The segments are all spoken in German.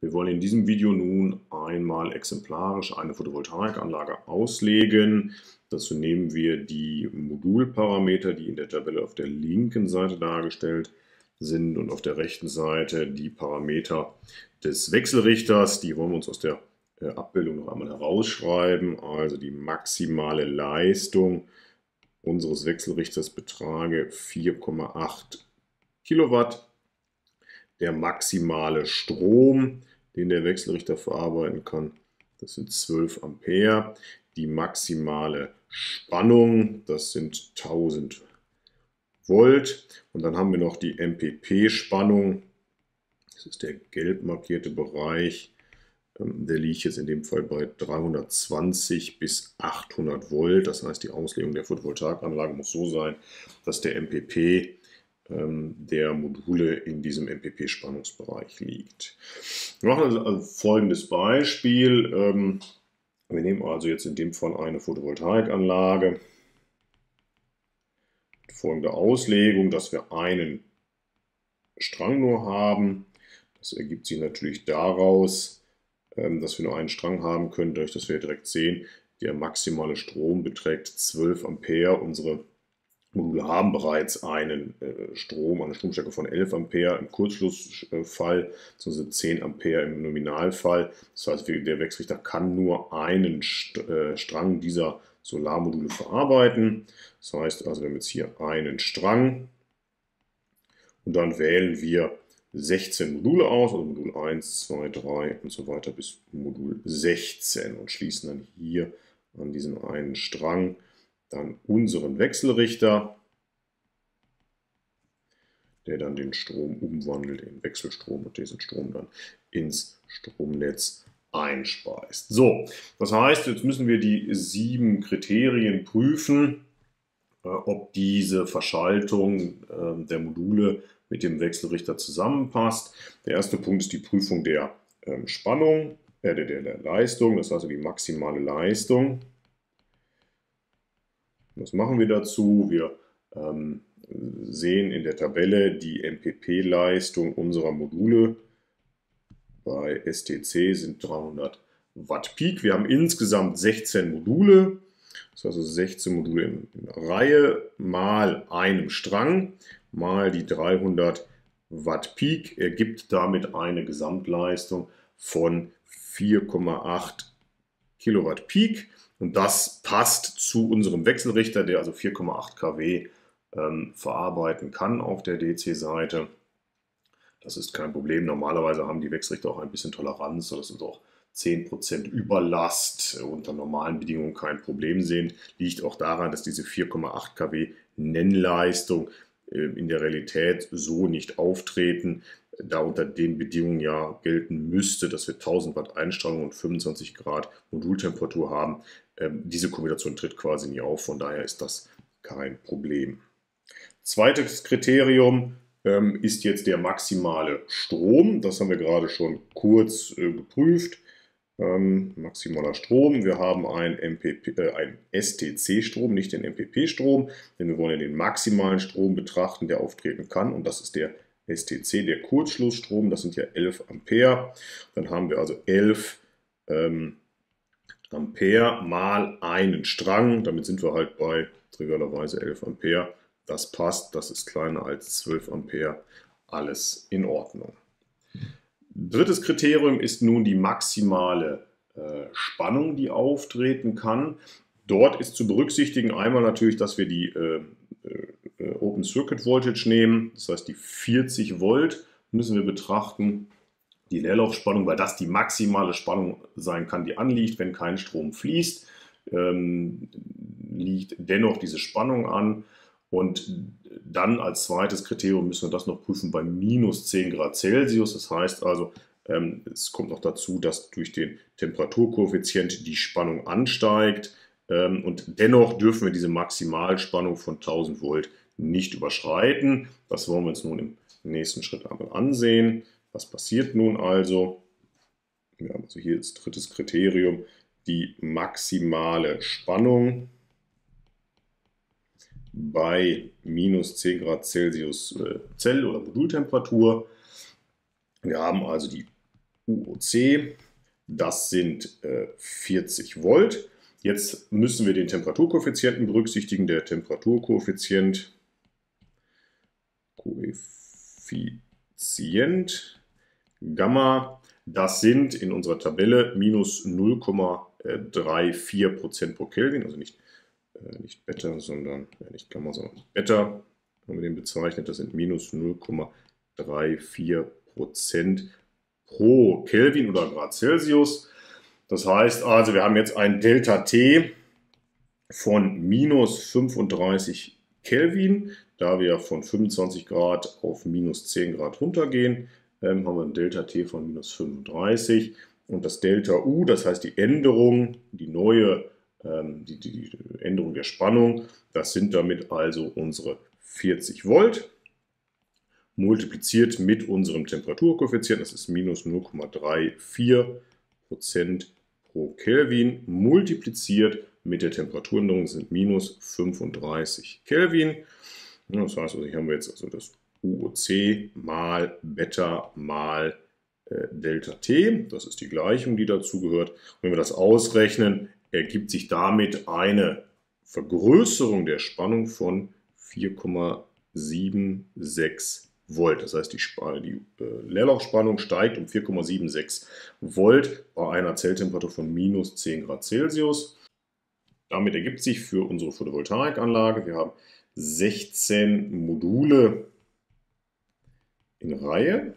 Wir wollen in diesem Video nun einmal exemplarisch eine Photovoltaikanlage auslegen. Dazu nehmen wir die Modulparameter, die in der Tabelle auf der linken Seite dargestellt sind und auf der rechten Seite die Parameter des Wechselrichters. Die wollen wir uns aus der äh, Abbildung noch einmal herausschreiben. Also die maximale Leistung unseres Wechselrichters betrage 4,8 Kilowatt. Der maximale Strom den der Wechselrichter verarbeiten kann. Das sind 12 Ampere. Die maximale Spannung, das sind 1000 Volt. Und dann haben wir noch die MPP-Spannung. Das ist der gelb markierte Bereich. Ähm, der liegt jetzt in dem Fall bei 320 bis 800 Volt. Das heißt, die Auslegung der Photovoltaikanlage muss so sein, dass der MPP ähm, der Module in diesem MPP-Spannungsbereich liegt. Wir machen also folgendes Beispiel. Ähm, wir nehmen also jetzt in dem Fall eine Photovoltaikanlage. Folgende Auslegung, dass wir einen Strang nur haben. Das ergibt sich natürlich daraus, ähm, dass wir nur einen Strang haben können, dadurch, dass wir direkt sehen, der maximale Strom beträgt 12 Ampere. Unsere Module haben bereits einen äh, Strom, eine Stromstärke von 11 Ampere im Kurzschlussfall, beziehungsweise 10 Ampere im Nominalfall. Das heißt, der Wechselrichter kann nur einen äh, Strang dieser Solarmodule verarbeiten. Das heißt also, wir haben jetzt hier einen Strang und dann wählen wir 16 Module aus, also Modul 1, 2, 3 und so weiter bis Modul 16 und schließen dann hier an diesen einen Strang dann unseren Wechselrichter, der dann den Strom umwandelt in Wechselstrom und diesen Strom dann ins Stromnetz einspeist. So, das heißt, jetzt müssen wir die sieben Kriterien prüfen, äh, ob diese Verschaltung äh, der Module mit dem Wechselrichter zusammenpasst. Der erste Punkt ist die Prüfung der ähm, Spannung, äh, der, der Leistung, das heißt also die maximale Leistung. Was machen wir dazu? Wir ähm, sehen in der Tabelle die MPP-Leistung unserer Module. Bei STC sind 300 Watt Peak. Wir haben insgesamt 16 Module. Das heißt also 16 Module in, in Reihe mal einem Strang mal die 300 Watt Peak ergibt damit eine Gesamtleistung von 4,8 Kilowatt Peak. Und das passt zu unserem Wechselrichter, der also 4,8 kW ähm, verarbeiten kann auf der DC-Seite. Das ist kein Problem. Normalerweise haben die Wechselrichter auch ein bisschen Toleranz, sodass sie auch 10% Überlast unter normalen Bedingungen kein Problem sind. Liegt auch daran, dass diese 4,8 kW Nennleistung äh, in der Realität so nicht auftreten da unter den Bedingungen ja gelten müsste, dass wir 1000 Watt Einstrahlung und 25 Grad Modultemperatur haben. Ähm, diese Kombination tritt quasi nie auf, von daher ist das kein Problem. Zweites Kriterium ähm, ist jetzt der maximale Strom. Das haben wir gerade schon kurz äh, geprüft. Ähm, maximaler Strom. Wir haben einen, äh, einen STC-Strom, nicht den MPP-Strom, denn wir wollen ja den maximalen Strom betrachten, der auftreten kann. Und das ist der STC, der Kurzschlussstrom, das sind ja 11 Ampere. Dann haben wir also 11 ähm, Ampere mal einen Strang. Damit sind wir halt bei trivialerweise 11 Ampere. Das passt, das ist kleiner als 12 Ampere. Alles in Ordnung. Drittes Kriterium ist nun die maximale äh, Spannung, die auftreten kann. Dort ist zu berücksichtigen einmal natürlich, dass wir die äh, äh äh, Open Circuit Voltage nehmen, das heißt die 40 Volt müssen wir betrachten, die Leerlaufspannung, weil das die maximale Spannung sein kann, die anliegt, wenn kein Strom fließt, ähm, liegt dennoch diese Spannung an. Und dann als zweites Kriterium müssen wir das noch prüfen bei minus 10 Grad Celsius. Das heißt also, ähm, es kommt noch dazu, dass durch den Temperaturkoeffizient die Spannung ansteigt. Ähm, und dennoch dürfen wir diese Maximalspannung von 1000 Volt nicht überschreiten. Das wollen wir uns nun im nächsten Schritt einmal ansehen. Was passiert nun also? Wir haben also hier als drittes Kriterium die maximale Spannung bei minus 10 Grad Celsius äh, Zell- oder Modultemperatur. Wir haben also die UOC. Das sind äh, 40 Volt. Jetzt müssen wir den Temperaturkoeffizienten berücksichtigen. Der Temperaturkoeffizient Koeffizient Gamma, das sind in unserer Tabelle minus 0,34% pro Kelvin, also nicht, äh, nicht Beta, sondern, äh, nicht Gamma, sondern Beta, haben wir den bezeichnet, das sind minus 0,34% pro Kelvin oder Grad Celsius. Das heißt also, wir haben jetzt ein Delta T von minus 35 Kelvin. Da wir von 25 Grad auf minus 10 Grad runtergehen, ähm, haben wir ein Delta T von minus 35. Und das Delta U, das heißt die Änderung, die neue ähm, die, die, Änderung der Spannung, das sind damit also unsere 40 Volt multipliziert mit unserem Temperaturkoeffizienten, das ist minus 0,34 Prozent pro Kelvin, multipliziert mit der Temperaturänderung sind minus 35 Kelvin. Das heißt, also hier haben wir jetzt also das UOC mal Beta mal äh, Delta T. Das ist die Gleichung, die dazugehört. Und wenn wir das ausrechnen, ergibt sich damit eine Vergrößerung der Spannung von 4,76 Volt. Das heißt, die, die äh, Leerlochspannung steigt um 4,76 Volt bei einer Zelltemperatur von minus 10 Grad Celsius. Damit ergibt sich für unsere Photovoltaikanlage, wir haben 16 Module in Reihe.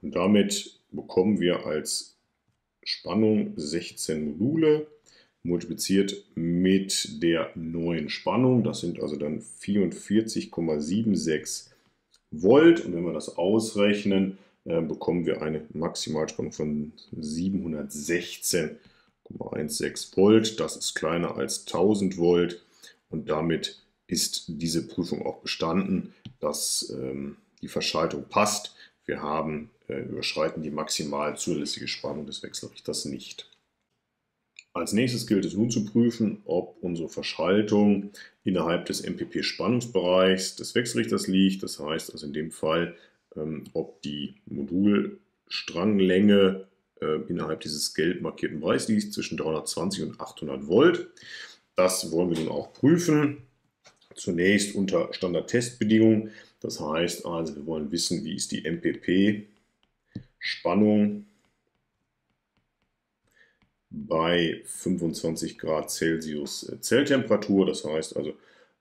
Und damit bekommen wir als Spannung 16 Module multipliziert mit der neuen Spannung. Das sind also dann 44,76 Volt. Und wenn wir das ausrechnen, äh, bekommen wir eine Maximalspannung von 716,16 Volt. Das ist kleiner als 1000 Volt. Und damit ist diese Prüfung auch bestanden, dass ähm, die Verschaltung passt. Wir haben, äh, überschreiten die maximal zulässige Spannung des Wechselrichters nicht. Als nächstes gilt es nun zu prüfen, ob unsere Verschaltung innerhalb des MPP-Spannungsbereichs des Wechselrichters liegt. Das heißt also in dem Fall, ähm, ob die Modulstranglänge äh, innerhalb dieses gelb markierten Bereichs liegt, zwischen 320 und 800 Volt. Das wollen wir nun auch prüfen. Zunächst unter Standardtestbedingungen. Das heißt also, wir wollen wissen, wie ist die MPP-Spannung bei 25 Grad Celsius äh, Zelltemperatur, das heißt also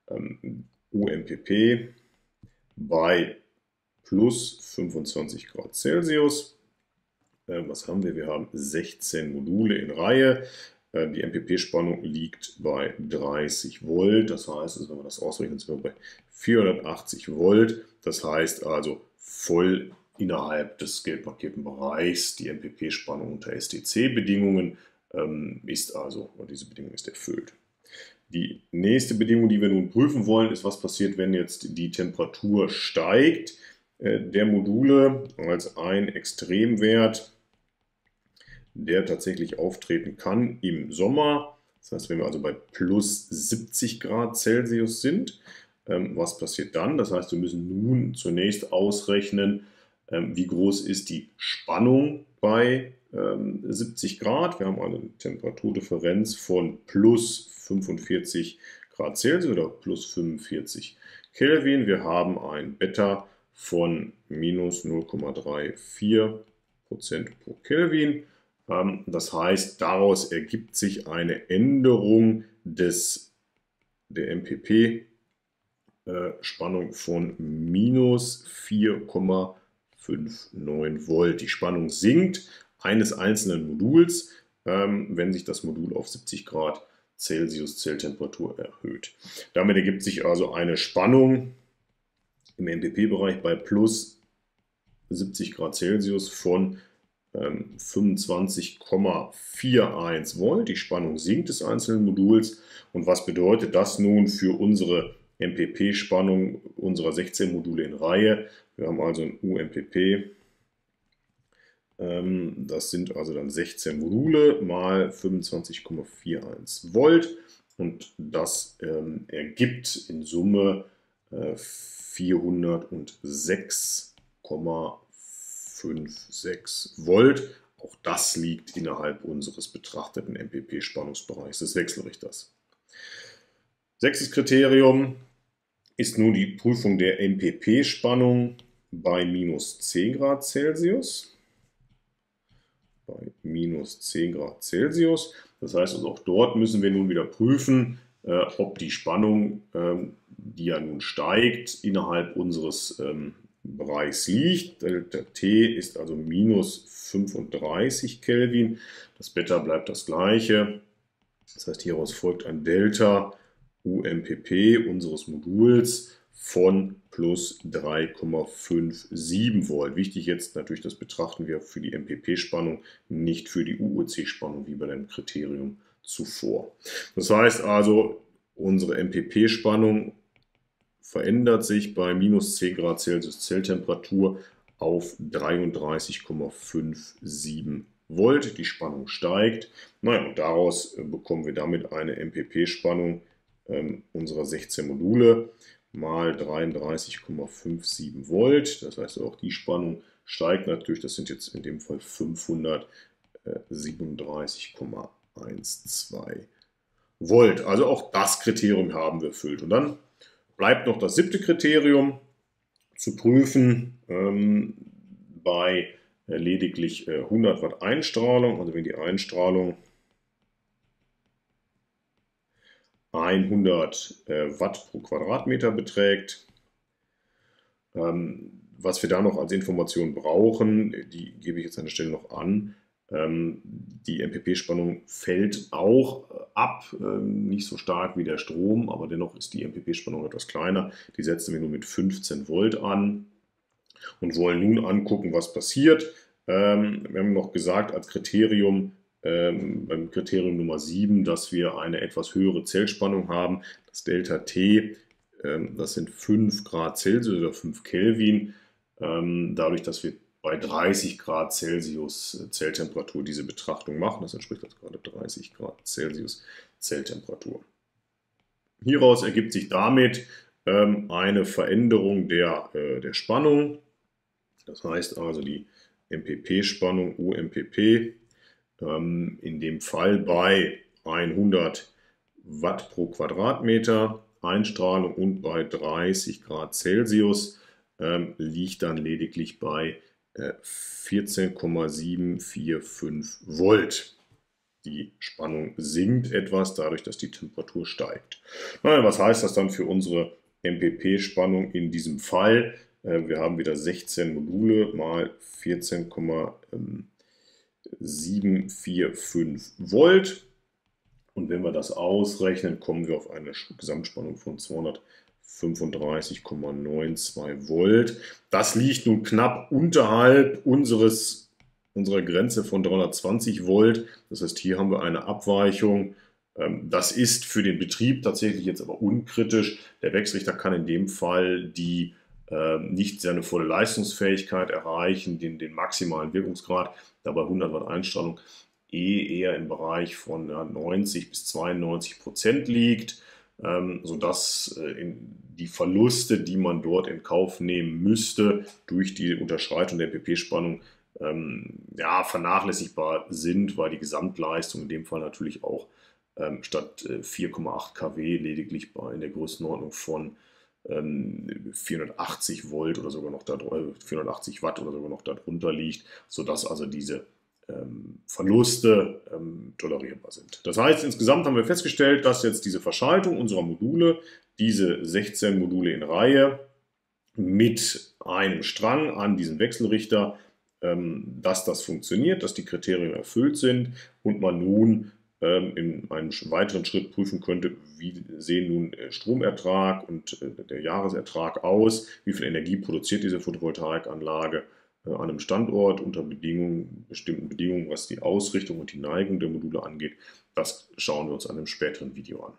ähm, UMPP bei plus 25 Grad Celsius. Äh, was haben wir? Wir haben 16 Module in Reihe. Äh, die MPP-Spannung liegt bei 30 Volt. Das heißt, also wenn wir das ausrechnen, sind wir bei 480 Volt. Das heißt also voll innerhalb des geldmarkierten Bereichs die MPP-Spannung unter STC-Bedingungen ähm, ist also, diese Bedingung ist erfüllt. Die nächste Bedingung, die wir nun prüfen wollen, ist, was passiert, wenn jetzt die Temperatur steigt äh, der Module als ein Extremwert, der tatsächlich auftreten kann im Sommer. Das heißt, wenn wir also bei plus 70 Grad Celsius sind, ähm, was passiert dann? Das heißt, wir müssen nun zunächst ausrechnen, ähm, wie groß ist die Spannung bei 70 ähm, Grad. Wir haben eine Temperaturdifferenz von plus 45 Grad Celsius oder plus 45 Kelvin. Wir haben ein Beta von minus 0,34 Prozent pro Kelvin. Das heißt, daraus ergibt sich eine Änderung des, der MPP äh, von minus 4,59 Volt. Die Spannung sinkt eines einzelnen Moduls, ähm, wenn sich das Modul auf 70 Grad Celsius Zelltemperatur erhöht. Damit ergibt sich also eine Spannung im MPP-Bereich bei plus 70 Grad Celsius von ähm, 25,41 Volt. Die Spannung sinkt des einzelnen Moduls. Und was bedeutet das nun für unsere MPP-Spannung unserer 16 Module in Reihe? Wir haben also ein UMPP ähm, das sind also dann 16 Module mal 25,41 Volt und das ähm, ergibt in Summe äh, 406,4 6 Volt. Auch das liegt innerhalb unseres betrachteten MPP-Spannungsbereichs des Wechselrichters. Sechstes Kriterium ist nun die Prüfung der MPP-Spannung bei minus 10 Grad Celsius. Bei minus 10 Grad Celsius. Das heißt also auch dort müssen wir nun wieder prüfen, äh, ob die Spannung, ähm, die ja nun steigt, innerhalb unseres ähm, Bereichs liegt. Delta T ist also minus 35 Kelvin. Das Beta bleibt das gleiche. Das heißt, hieraus folgt ein Delta UMPP unseres Moduls von plus 3,57 Volt. Wichtig jetzt natürlich, das betrachten wir für die MPP-Spannung, nicht für die UOC-Spannung wie bei dem Kriterium zuvor. Das heißt also, unsere MPP-Spannung verändert sich bei minus 10 Grad Celsius Zelltemperatur auf 33,57 Volt. Die Spannung steigt. Naja, und daraus äh, bekommen wir damit eine MPP-Spannung ähm, unserer 16 Module mal 33,57 Volt. Das heißt, auch die Spannung steigt natürlich. Das sind jetzt in dem Fall 537,12 Volt. Also auch das Kriterium haben wir erfüllt. Und dann bleibt noch das siebte Kriterium zu prüfen ähm, bei äh, lediglich äh, 100 Watt Einstrahlung. Also wenn die Einstrahlung 100 äh, Watt pro Quadratmeter beträgt. Ähm, was wir da noch als Information brauchen, die gebe ich jetzt an der Stelle noch an. Ähm, die MPP-Spannung fällt auch äh, ab, ähm, nicht so stark wie der Strom, aber dennoch ist die MPP-Spannung etwas kleiner. Die setzen wir nur mit 15 Volt an und wollen nun angucken, was passiert. Ähm, wir haben noch gesagt, als Kriterium beim Kriterium Nummer 7, dass wir eine etwas höhere Zellspannung haben. Das Delta T, das sind 5 Grad Celsius oder 5 Kelvin. Dadurch, dass wir bei 30 Grad Celsius Zelltemperatur diese Betrachtung machen, das entspricht also gerade 30 Grad Celsius Zelltemperatur. Hieraus ergibt sich damit ähm, eine Veränderung der, äh, der Spannung. Das heißt also die MPP-Spannung UMPP ähm, in dem Fall bei 100 Watt pro Quadratmeter Einstrahlung und bei 30 Grad Celsius ähm, liegt dann lediglich bei äh, 14,745 Volt. Die Spannung sinkt etwas dadurch, dass die Temperatur steigt. Naja, was heißt das dann für unsere MPP-Spannung in diesem Fall? Äh, wir haben wieder 16 Module mal 14, 745 Volt. Und wenn wir das ausrechnen, kommen wir auf eine Gesamtspannung von 235,92 Volt. Das liegt nun knapp unterhalb unseres, unserer Grenze von 320 Volt. Das heißt, hier haben wir eine Abweichung. Ähm, das ist für den Betrieb tatsächlich jetzt aber unkritisch. Der Wechselrichter kann in dem Fall die ähm, nicht seine volle Leistungsfähigkeit erreichen, den, den maximalen Wirkungsgrad, dabei 100 Watt Einstrahlung eh eher im Bereich von ja, 90 bis 92 Prozent liegt, ähm, sodass äh, die Verluste, die man dort in Kauf nehmen müsste, durch die Unterschreitung der PP-Spannung ähm, ja, vernachlässigbar sind, weil die Gesamtleistung in dem Fall natürlich auch ähm, statt äh, 4,8 kW lediglich bei in der Größenordnung von 480 ähm, Volt oder sogar noch da, 480 Watt oder sogar noch darunter liegt, sodass also diese Verluste ähm, tolerierbar sind. Das heißt, insgesamt haben wir festgestellt, dass jetzt diese Verschaltung unserer Module, diese 16 Module in Reihe mit einem Strang an diesen Wechselrichter, ähm, dass das funktioniert, dass die Kriterien erfüllt sind und man nun ähm, in einem weiteren Schritt prüfen könnte, wie sehen nun äh, Stromertrag und äh, der Jahresertrag aus, wie viel Energie produziert diese Photovoltaikanlage an einem Standort unter Bedingungen, bestimmten Bedingungen, was die Ausrichtung und die Neigung der Module angeht. Das schauen wir uns an einem späteren Video an.